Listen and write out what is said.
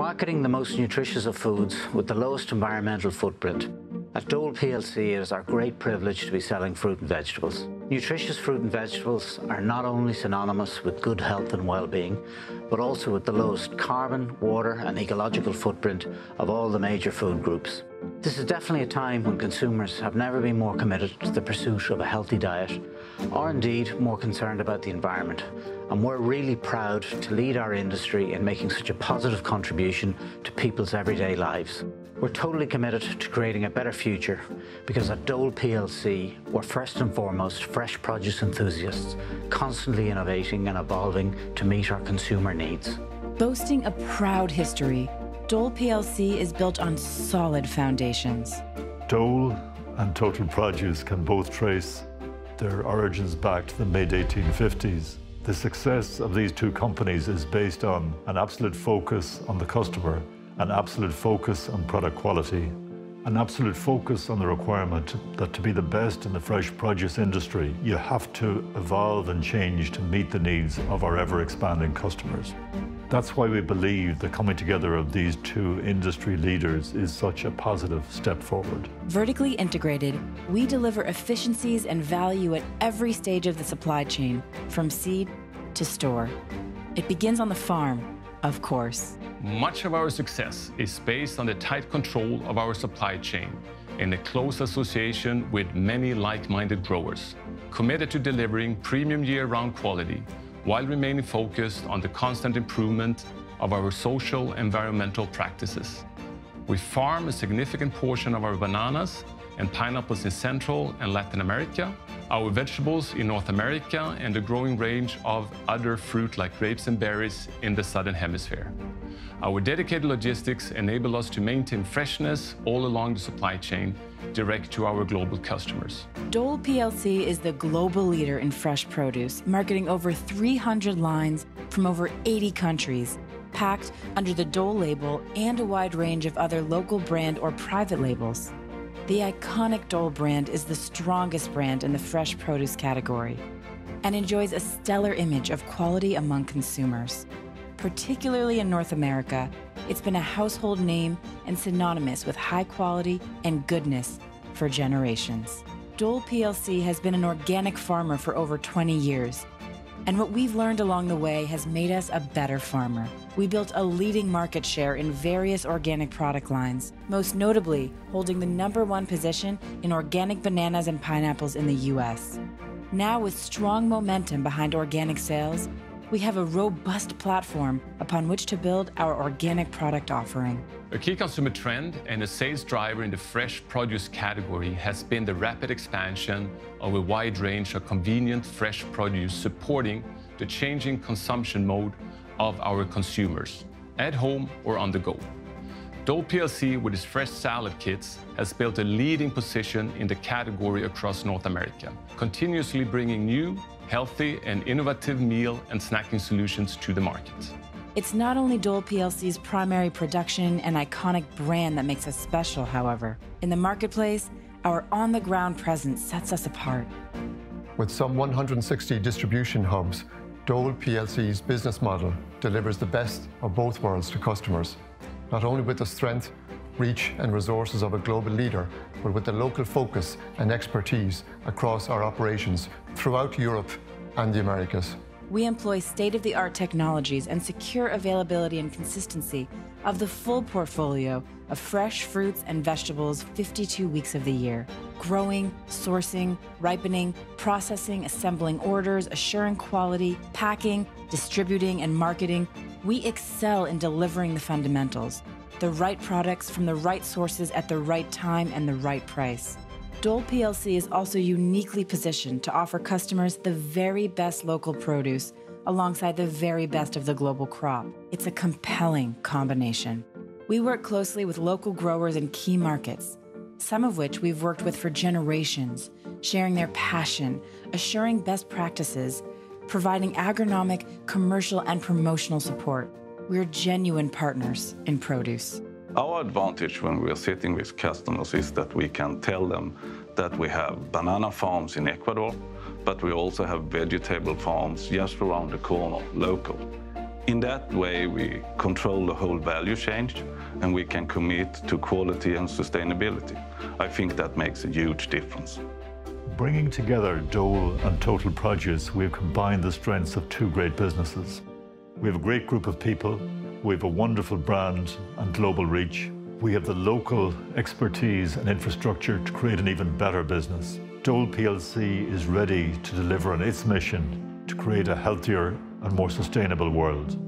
Marketing the most nutritious of foods with the lowest environmental footprint. At Dole plc, it is our great privilege to be selling fruit and vegetables. Nutritious fruit and vegetables are not only synonymous with good health and well-being, but also with the lowest carbon, water and ecological footprint of all the major food groups. This is definitely a time when consumers have never been more committed to the pursuit of a healthy diet, or indeed more concerned about the environment. And we're really proud to lead our industry in making such a positive contribution to people's everyday lives. We're totally committed to creating a better future because at Dole plc, we're first and foremost fresh produce enthusiasts, constantly innovating and evolving to meet our consumer needs. Boasting a proud history, Dole plc is built on solid foundations. Dole and Total Produce can both trace their origins back to the mid 1850s. The success of these two companies is based on an absolute focus on the customer, an absolute focus on product quality, an absolute focus on the requirement that to be the best in the fresh produce industry, you have to evolve and change to meet the needs of our ever expanding customers. That's why we believe the coming together of these two industry leaders is such a positive step forward. Vertically integrated, we deliver efficiencies and value at every stage of the supply chain, from seed to store. It begins on the farm, of course. Much of our success is based on the tight control of our supply chain in a close association with many like-minded growers, committed to delivering premium year-round quality while remaining focused on the constant improvement of our social environmental practices. We farm a significant portion of our bananas and pineapples in Central and Latin America, our vegetables in North America, and a growing range of other fruit like grapes and berries in the Southern Hemisphere. Our dedicated logistics enable us to maintain freshness all along the supply chain direct to our global customers. Dole plc is the global leader in fresh produce, marketing over 300 lines from over 80 countries, packed under the Dole label and a wide range of other local brand or private labels. The iconic Dole brand is the strongest brand in the fresh produce category and enjoys a stellar image of quality among consumers. Particularly in North America, it's been a household name and synonymous with high quality and goodness for generations. Dole plc has been an organic farmer for over 20 years, and what we've learned along the way has made us a better farmer. We built a leading market share in various organic product lines, most notably holding the number one position in organic bananas and pineapples in the US. Now, with strong momentum behind organic sales, we have a robust platform upon which to build our organic product offering. A key consumer trend and a sales driver in the fresh produce category has been the rapid expansion of a wide range of convenient fresh produce supporting the changing consumption mode of our consumers, at home or on the go. Dole plc, with its fresh salad kits, has built a leading position in the category across North America, continuously bringing new, healthy, and innovative meal and snacking solutions to the market. It's not only Dole plc's primary production and iconic brand that makes us special, however. In the marketplace, our on-the-ground presence sets us apart. With some 160 distribution hubs, Dole plc's business model delivers the best of both worlds to customers, not only with the strength, reach, and resources of a global leader, but with the local focus and expertise across our operations throughout Europe and the Americas. We employ state-of-the-art technologies and secure availability and consistency of the full portfolio of fresh fruits and vegetables 52 weeks of the year. Growing, sourcing, ripening, processing, assembling orders, assuring quality, packing, distributing, and marketing, we excel in delivering the fundamentals, the right products from the right sources at the right time and the right price. Dole plc is also uniquely positioned to offer customers the very best local produce alongside the very best of the global crop. It's a compelling combination. We work closely with local growers in key markets, some of which we've worked with for generations, sharing their passion, assuring best practices, providing agronomic, commercial, and promotional support. We're genuine partners in produce. Our advantage when we are sitting with customers is that we can tell them that we have banana farms in Ecuador, but we also have vegetable farms just around the corner, local. In that way, we control the whole value chain and we can commit to quality and sustainability. I think that makes a huge difference. Bringing together Dole and Total Produce, we have combined the strengths of two great businesses. We have a great group of people, we have a wonderful brand and global reach. We have the local expertise and infrastructure to create an even better business. Dole plc is ready to deliver on its mission to create a healthier and more sustainable world.